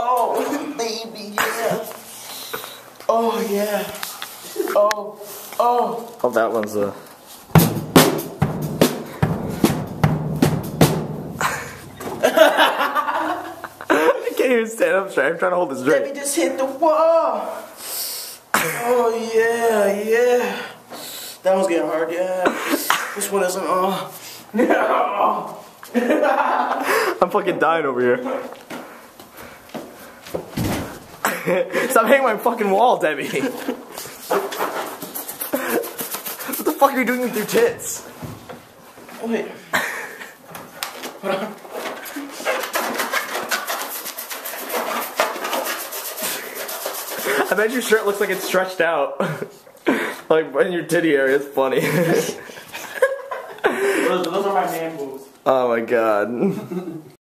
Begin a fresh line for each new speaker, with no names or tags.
Oh, baby, yeah. Oh, yeah. Oh, oh.
Oh, that one's a. I can't even stand up straight. I'm trying to hold this
Let me just hit the wall. Oh, yeah, yeah. That one's getting hard, yeah. This one isn't, oh. Uh. No.
I'm fucking dying over here. Stop hitting my fucking wall, Debbie. what the fuck are you doing with your tits?
Wait. Hold on.
I bet your shirt looks like it's stretched out. like in your titty area, it's funny.
Those, those are my man moves.
oh my god.